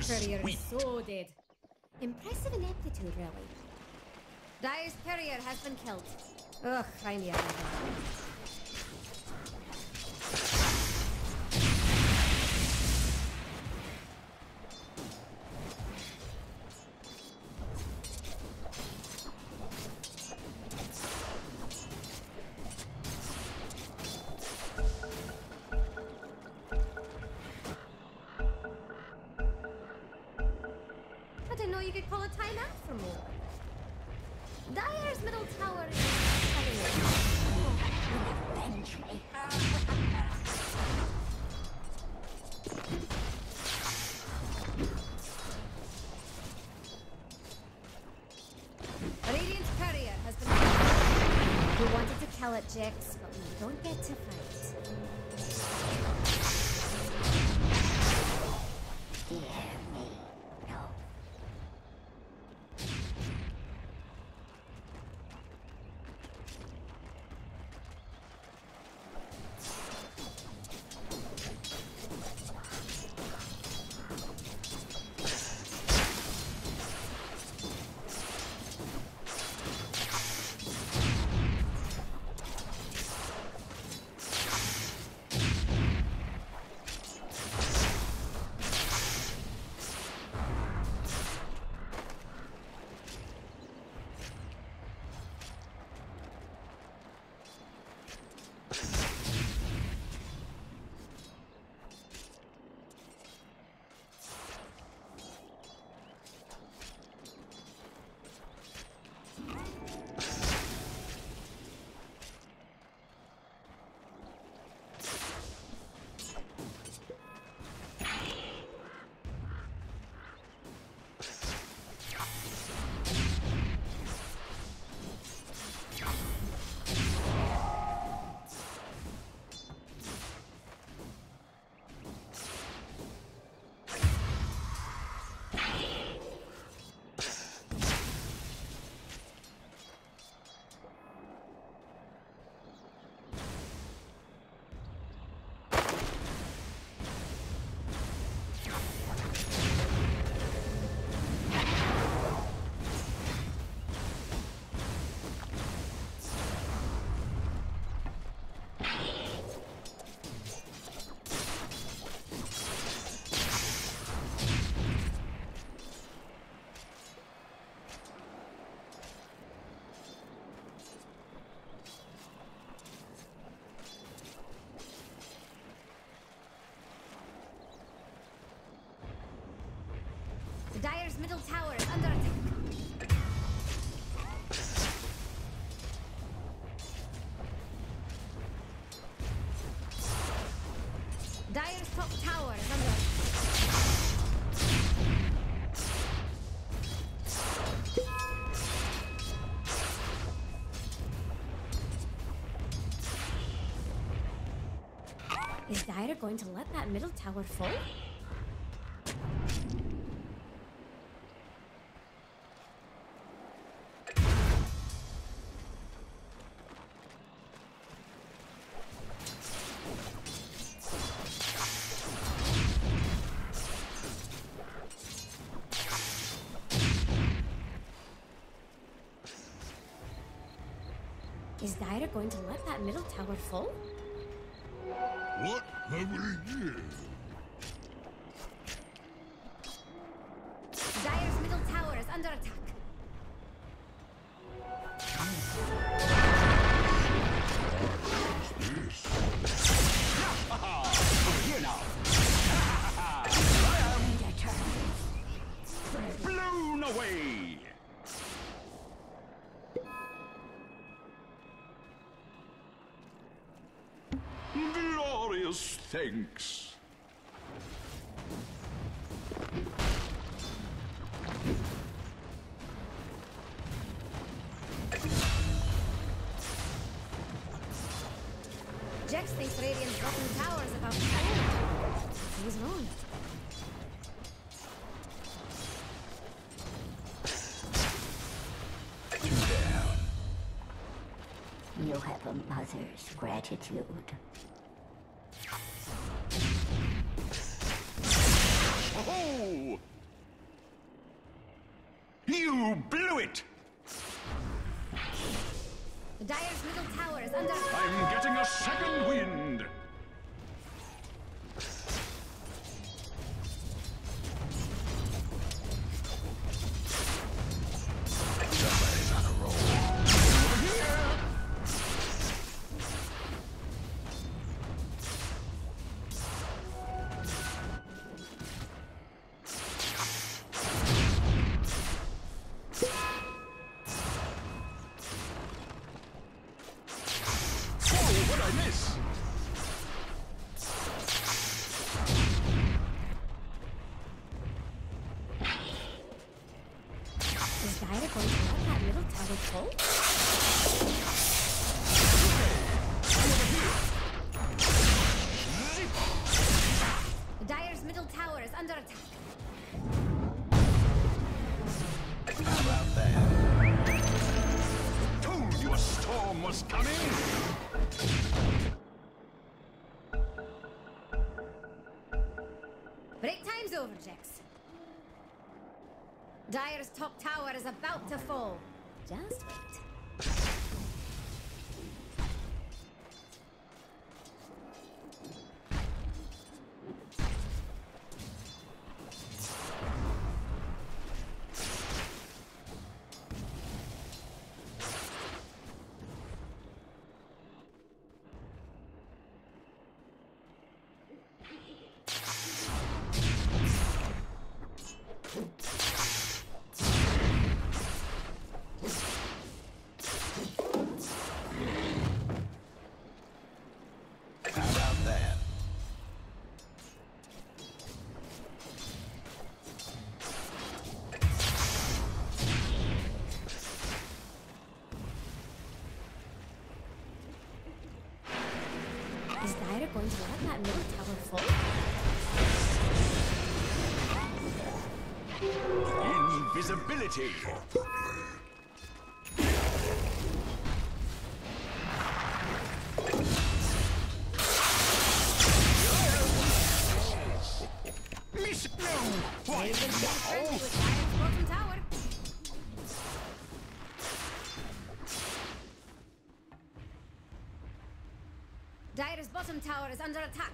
Courier sweet. is so dead. Impressive ineptitude, really. Dire's courier has been killed. Ugh, cry me a river. Could call a timeout for more. Dire's middle tower is Avenge me. Radiant courier has been. We wanted to kill it, Jax, but we don't get to fight. Fear me. Dire's middle tower is under attack. Dire's top tower is under. Is Dire going to let that middle tower fall? That middle tower full? What have we here? Dire's middle tower is under attack. Thanks. Jax thinks Radiant's bottom tower is about to fall. He's wrong. You have a mother's gratitude. Dire's middle tower is under. I'm getting a second wind! Break time's over, Jax. Dire's top tower is about to fall. Just wait. Is Dire going to let that middle tower fall? Invisibility! Under attack.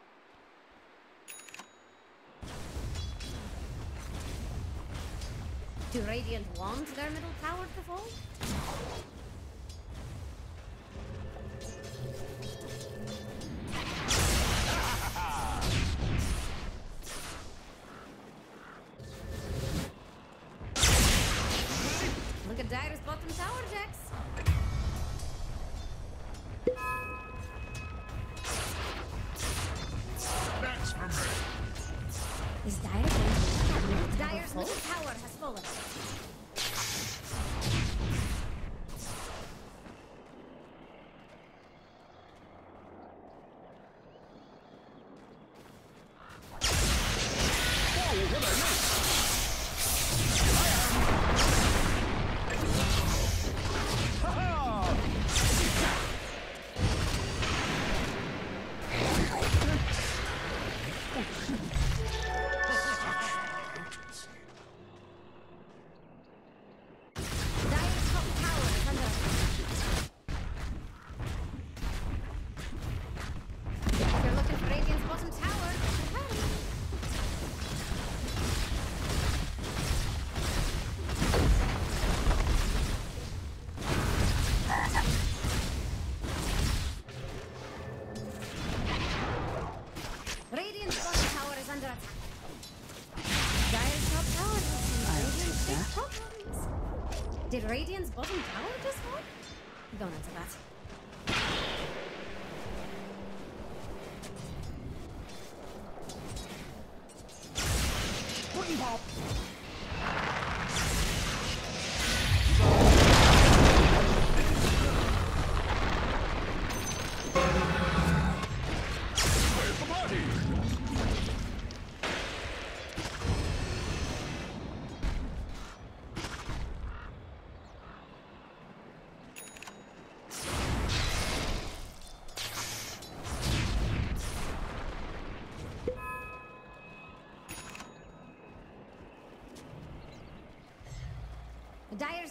Do Radiant want their middle tower to fall? Did Radiant's bottom tower just fall? Don't answer that.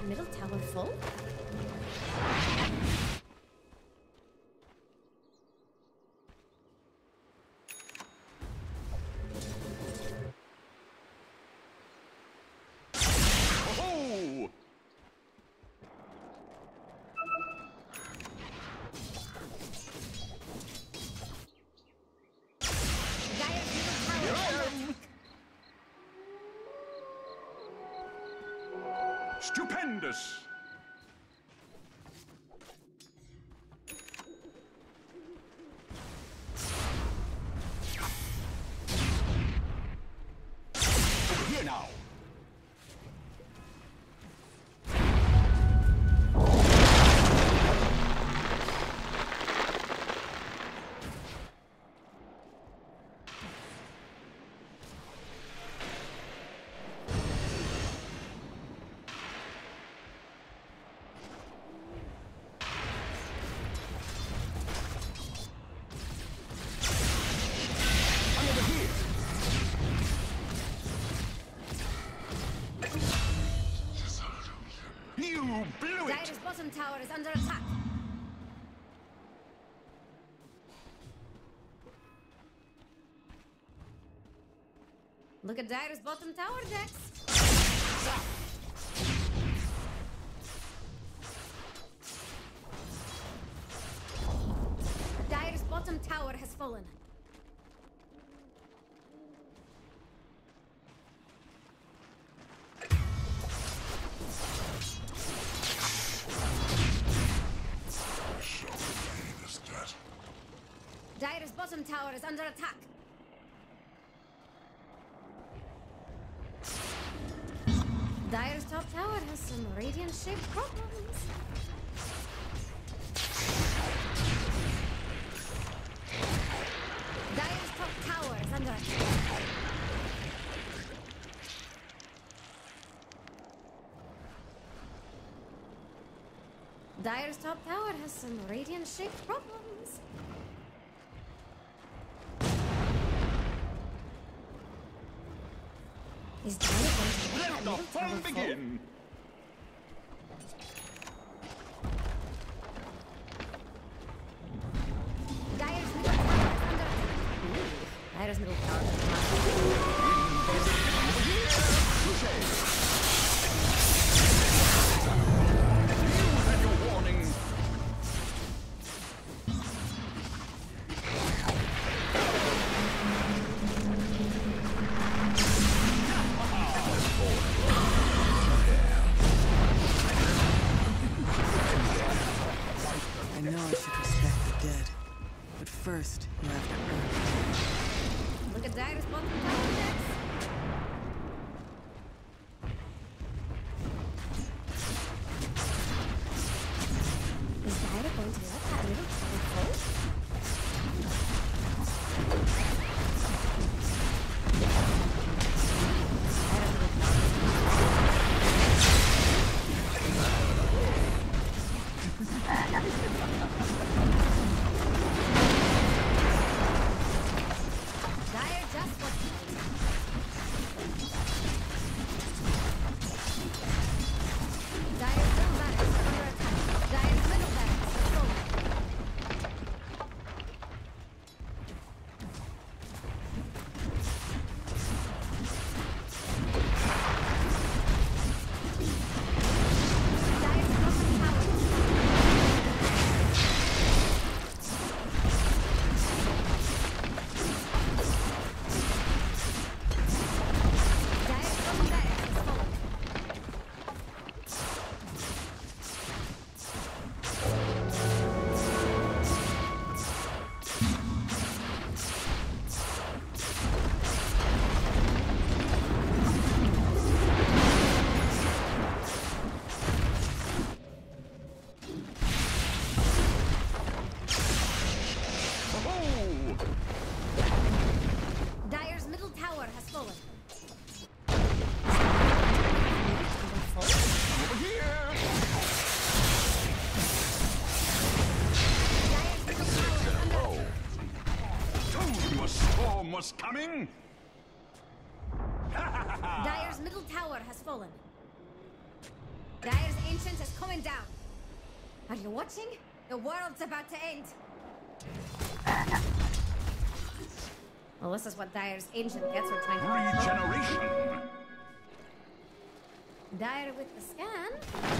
that middle tower full? stupendous. You blew it! Dire's bottom tower is under attack. Look at Dire's bottom tower, Dex. Dire's bottom tower has fallen. Bottom tower is under attack. Dire's top tower has some radiant shaped problems. Dire's top tower is under attack. Dire's top tower has some radiant shaped problems. Is let the fun begin! Dire's middle tower is under attack. Dire's middle tower first to earn. Look at Dire's bottom middle tower has fallen. Dire's ancient is coming down. Are you watching? The world's about to end. Well, this is what Dire's ancient gets for trying to. Regeneration! Dire with the scan.